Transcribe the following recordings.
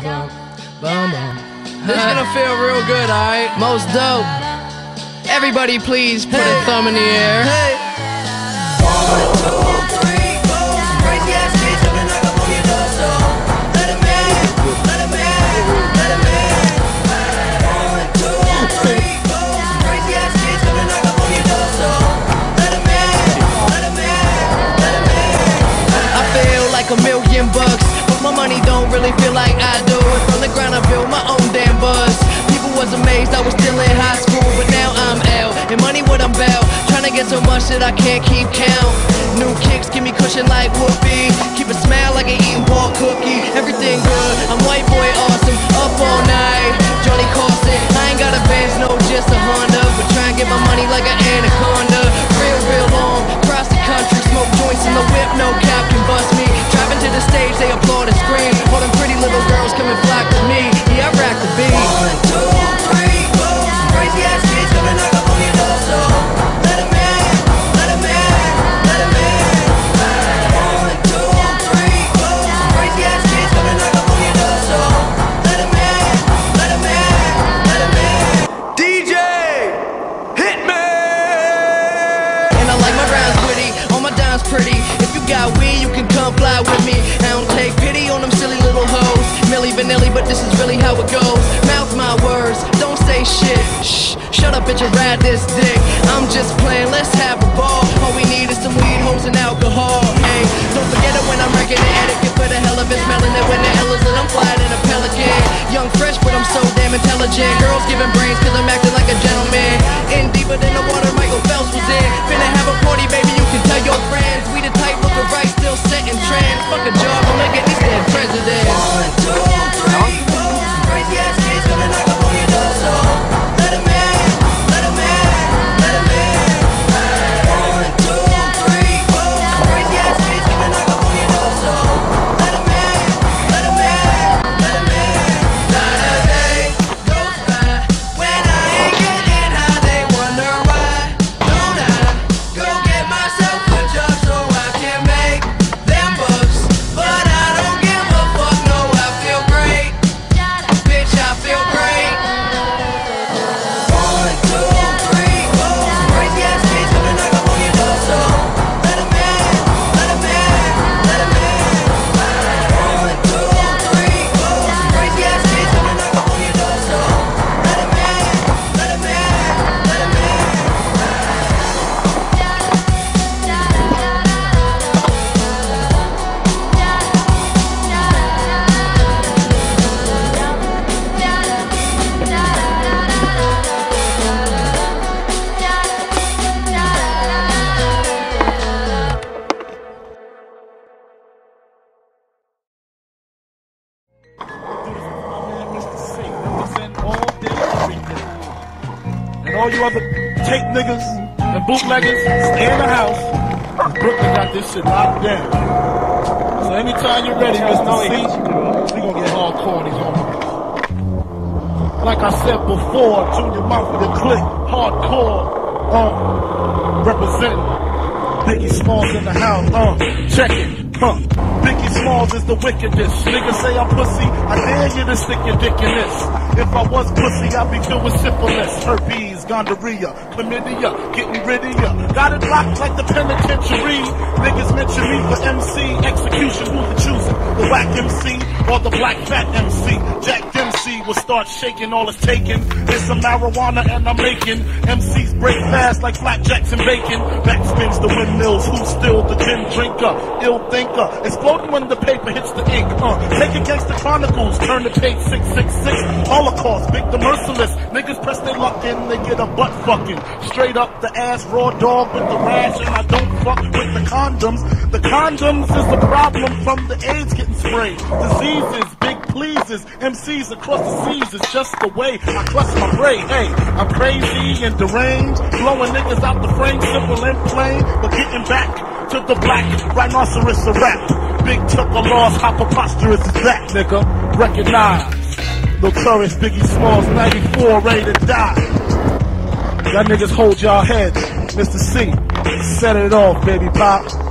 This is gonna feel real good, alright? Most dope. Everybody, please put a thumb in the air. I I can't keep count. New kicks give me cushion like whoopee. Pretty. If you got weed, you can come fly with me. I don't take pity on them silly little hoes. Milli Vanilli, but this is really how it goes. Mouth my words, don't say shit. Shh, shut up, bitch, and ride this dick. I'm just playing, let's have a ball. All we need is some weed, hoes, and alcohol. Hey, don't forget it when I'm wrecking the etiquette for the hell of it, smelling it when the hell is it. I'm flying in a pelican. Young, fresh, but I'm so damn intelligent. Girls giving brains, all you other tape niggas and bootleggers, stay in the house. Brooklyn got this shit locked down. So anytime you're ready, Mister Cee, we gonna get hardcore on these homies. Like I said before, tune your mouth Junior Mafia click, hardcore, uh, representing. Biggie Smalls in the house, uh, check it, huh. Biggie Smalls is the wickedest. Niggas say I'm pussy, I dare you to stick your dick in this. If I was pussy, I'd be with syphilis, herpes, gonorrhea, chlamydia, getting rid of ya. Got it locked like the penitentiary. Niggas mention me for MC, execution, who the choosing? The whack MC or the black fat MC? Jack Dempsey will start shaking all it's taken. There's some marijuana and I'm making MCs break fast like flapjacks and bacon. Backspins the windmills, who's still the gin drinker, ill thinker, when the paper hits the ink. Uh, against the chronicles, turn to page 666. Holocaust, big the merciless. Niggas press their luck in, they get a butt fucking. Straight up the ass, raw dog with the rash, and I don't fuck with the condoms. The condoms is the problem from the AIDS getting sprayed. Diseases, big pleases, MCs across the seas is just the way I clutch my prey. Hey, I'm crazy and deranged, blowing niggas out the frame, simple and plain, but getting back to the black rhinoceros a rap. Big a loss, how preposterous is that, nigga? Recognize. Notorious Biggie Smalls, 94, ready to die. Y'all niggas hold y'all heads. Mister Cee, set it off, baby pop.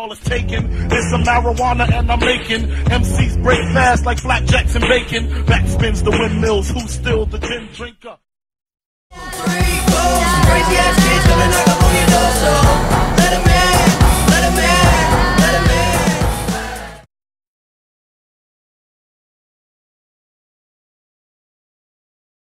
all is taken. There's some marijuana and I'm making MCs break fast like flapjacks and bacon. Backspins the windmills, who still the gin drinker? Three, four, crazy ass